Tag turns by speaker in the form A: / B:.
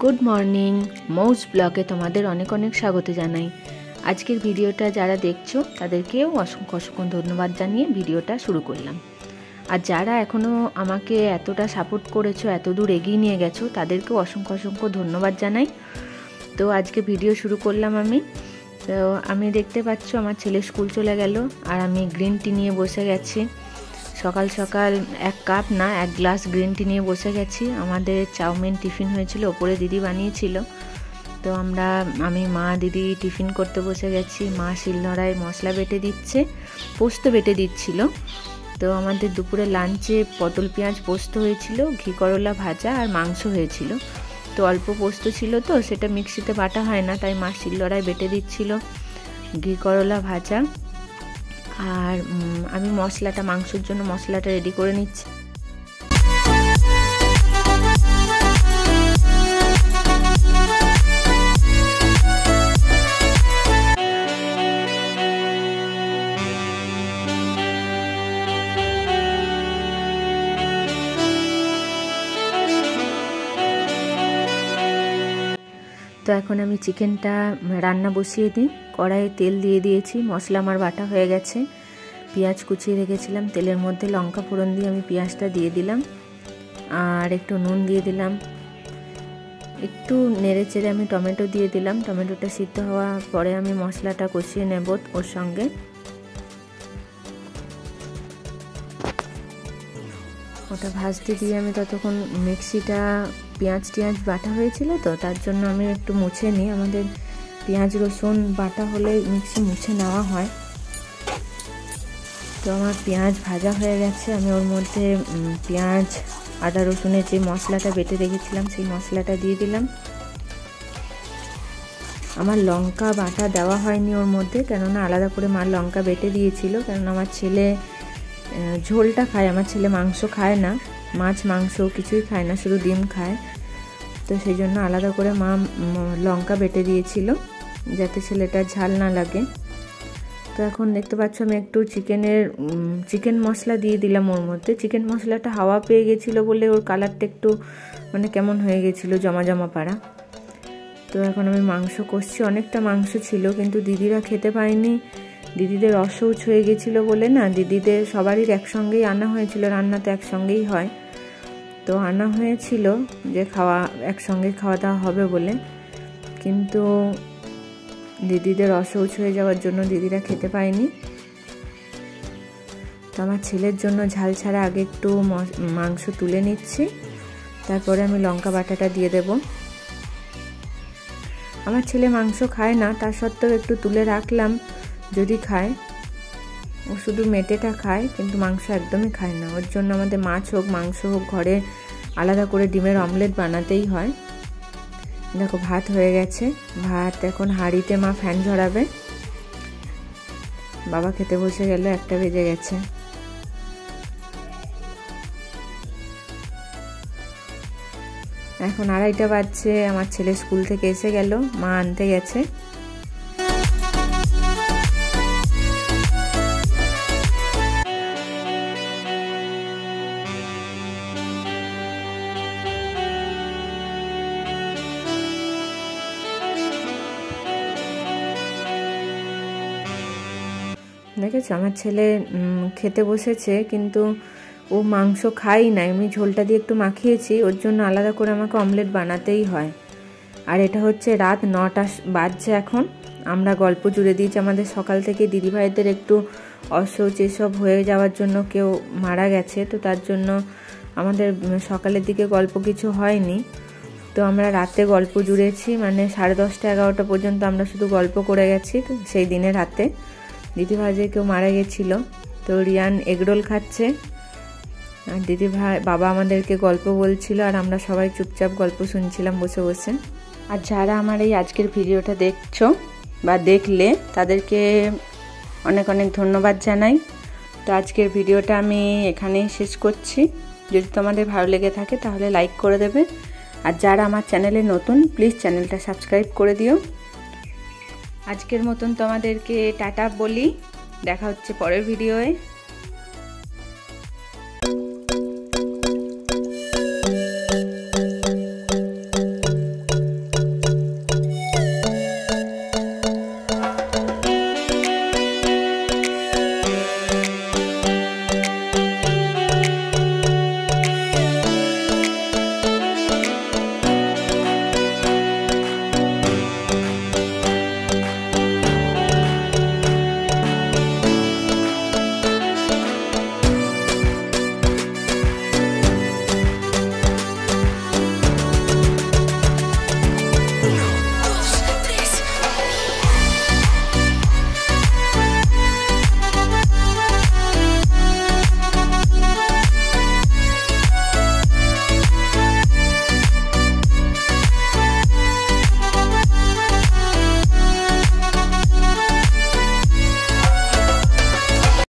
A: Good morning. মৌজ ব্লগে তোমাদের অনেক অনেক স্বাগত জানাই। আজকের ভিডিওটা যারা দেখছ, তাদেরকেও অসংখ্য অসংখ্য ধন্যবাদ জানিয়ে ভিডিওটা শুরু করলাম। আর যারা এখনও আমাকে এতটা সাপোর্ট করেছ এত দূর এগিয়ে নিয়ে গেছো, তাদেরকেও অসংখ্য অসংখ্য ধন্যবাদ জানাই। তো আজকে ভিডিও শুরু করলাম আমি। তো আমি দেখতে পাচ্ছ, আমার ছেলে স্কুল চলে গেল, আর আমি গ্রিন টি নিয়ে বসে গেছি। সকাল সকাল এক কাপ না, এক গ্লাস গ্রিন টি নিয়ে বসে গেছি। আমাদের চাউমিন টিফিন হয়েছিল, ওপরে দিদি বানিয়েছিল। তো আমরা, আমি, মা, দিদি টিফিন করতে বসে গেছি। মা শিলনোড়ায় মশলা বেটে দিচ্ছে, পোস্ত বেটে দিচ্ছিল। তো আমাদের দুপুরে লাঞ্চে পটল পেঁয়াজ পোস্ত হয়েছিল, ঘি করলা ভাজা আর মাংস হয়েছিল। তো অল্প পোস্ত ছিল তো, সেটা মিক্সিতে বাটা হয় না, তাই মা শিলনোড়ায় বেটে দিচ্ছিল। ঘি করলা ভাজা আর আমি মশলাটা মাংসের জন্য মশলাটা রেডি করে নিচ্ছি। তো এখন আমি চিকেনটা রান্না বসিয়ে দিই। কড়াইয়ে তেল দিয়ে দিয়েছি, মশলা আমার বাটা হয়ে গেছে। পেঁয়াজ কুচিয়ে রেখেছিলাম, তেলের মধ্যে লঙ্কা ফোড়ন দিয়ে আমি পেঁয়াজটা দিয়ে দিলাম। আর একটু নুন দিয়ে দিলাম। একটু নেড়ে চেড়ে আমি টমেটো দিয়ে দিলাম। টমেটোটা সিদ্ধ হওয়ার পরে আমি মশলাটা কষিয়ে নেব ওর সঙ্গে। ওটা ভাজতে দিয়ে আমি ততক্ষণ মিক্সিটা পেঁয়াজ টিয়াজ বাটা হয়েছিল তো, তার জন্য আমি একটু মুছে নিই। আমাদের পেঁয়াজ, রসুন বাটা হলে মিক্সি মুছে নেওয়া হয়। তো আমার পেঁয়াজ ভাজা হয়ে গেছে। আমি ওর মধ্যে পেঁয়াজ, আদা, রসুনের যে মশলাটা বেটে রেখেছিলাম, সেই মশলাটা দিয়ে দিলাম। আমার লঙ্কা বাটা দেওয়া হয়নি ওর মধ্যে, কেননা আলাদা করে মা লঙ্কা বেটে দিয়েছিল, কেননা আমার ছেলে ঝোলটা খায়, আমার ছেলে মাংস খায় না, মাছ, মাংস কিছুই খায় না, শুধু ডিম খায়। তো সেই জন্য আলাদা করে মা লঙ্কা বেটে দিয়েছিল, যাতে ছেলেটার ঝাল না লাগে। তো এখন দেখতে পাচ্ছ আমি একটু চিকেনের চিকেন মশলা দিয়ে দিলাম ওর মধ্যে। চিকেন মশলাটা হাওয়া পেয়ে গেছিল বলে ওর কালারটা একটু মানে কেমন হয়ে গেছিল জমা জমা পাড়া। তো এখন আমি মাংস কষছি, অনেকটা মাংস ছিল, কিন্তু দিদিরা খেতে পায়নি। দিদিদের অসৌচ হয়ে গেছিল বলে না, দিদিদের সবারই একসঙ্গেই আনা হয়েছিল, রান্না তো একসঙ্গেই হয়। তো আনা হয়েছিল যে খাওয়া, একসঙ্গে খাওয়া দাওয়া হবে বলে। কিন্তু দিদিদের অসৌচ হয়ে যাওয়ার জন্য দিদিরা খেতে পায়নি। তো আমার ছেলের জন্য ঝাল ছাড়া আগে একটু মাংস তুলে নিচ্ছি। তারপরে আমি লঙ্কা বাটাটা দিয়ে দেব। আমার ছেলে মাংস খায় না, তা সত্ত্বেও একটু তুলে রাখলাম। যদি খায়, ও শুধু মেটেটা খায়, কিন্তু মাংস একদমই খায় না। ওর জন্য আমাদের মাছ হোক, মাংস হোক, ঘরে আলাদা করে ডিমের অমলেট বানাতেই হয়। দেখো, ভাত হয়ে গেছে। ভাত এখন হাঁড়িতে মা ফ্যান ঝরাবে। বাবা খেতে বসে গেল, একটা বেজে গেছে। এখন আড়াইটা বাজছে, আমার ছেলে স্কুল থেকে এসে গেল, মা আনতে গেছে। দেখেছ আমার ছেলে খেতে বসেছে, কিন্তু ও মাংস খাই না, এমনি ঝোলটা দিয়ে একটু মাখিয়েছি, ওর জন্য আলাদা করে আমাকে অমলেট বানাতেই হয়। আর এটা হচ্ছে রাত নটা বাজছে এখন। আমরা গল্প জুড়ে দিয়েছি, আমাদের সকাল থেকে দিদিভাইদের একটু অসৌচ এসব হয়ে যাওয়ার জন্য কেউ মারা গেছে, তো তার জন্য আমাদের সকালের দিকে গল্প কিছু হয়নি। তো আমরা রাতে গল্প জুড়েছি মানে সাড়ে দশটা এগারোটা পর্যন্ত আমরা শুধু গল্প করে গেছি, সেই দিনে রাতে। দিদিভাই যে কেউ মারা গেছিল, তো রিয়ান এগরোল খাচ্ছে। আর দিদিভাই, বাবা আমাদেরকে গল্প বলছিল আর আমরা সবাই চুপচাপ গল্প শুনছিলাম বসে বসে। আর যারা আমার এই আজকের ভিডিওটা দেখছ বা দেখলে, তাদেরকে অনেক অনেক ধন্যবাদ জানাই। তো আজকের ভিডিওটা আমি এখানেই শেষ করছি। যদি তোমাদের ভালো লেগে থাকে তাহলে লাইক করে দেবে। আর যারা আমার চ্যানেলে নতুন প্লিজ চ্যানেলটা সাবস্ক্রাইব করে দিও। আজকের মতন তোমাদেরকে টাটা বলি। দেখা হচ্ছে পরের ভিডিওয়ে।